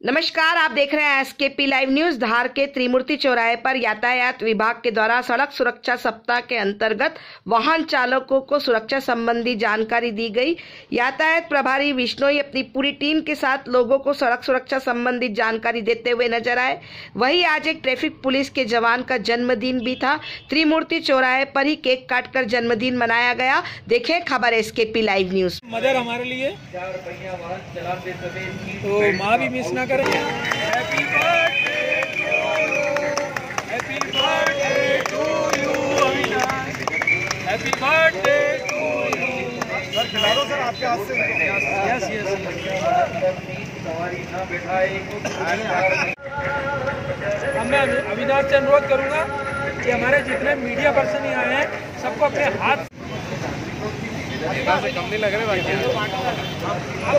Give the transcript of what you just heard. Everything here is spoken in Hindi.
नमस्कार, आप देख रहे हैं एसकेपी लाइव न्यूज़ धार के त्रिमूर्ति चौराहे पर यातायात विभाग के द्वारा सड़क सुरक्षा सप्ताह के अंतर्गत वाहन चालकों को सुरक्षा संबंधी जानकारी दी गई। यातायात प्रभारी विष्णोई अपनी पूरी टीम के साथ लोगों को सड़क सुरक्षा संबंधी जानकारी देते हुए नज़र आए। वहीं आज एक ट्रैफ़िक पुलिस के जवान का जन्मदिन भी था। त्रिमूर्ति चौराहे पर ही केक काटकर जन्मदिन मनाया गया। देखे खबर एसकेपी लाइव न्यूज़ मदर हमारे लिए। तो करें happy birthday happy birthday to you Avinash happy birthday to you sir खिला दो सर आपके हाथ से यस यस अब मैं अविनाश से अनुरोध करूँगा कि हमारे जितने मीडिया पर्सन यहाँ आए हैं सबको अपने हाथ कम नहीं लग रहे भाई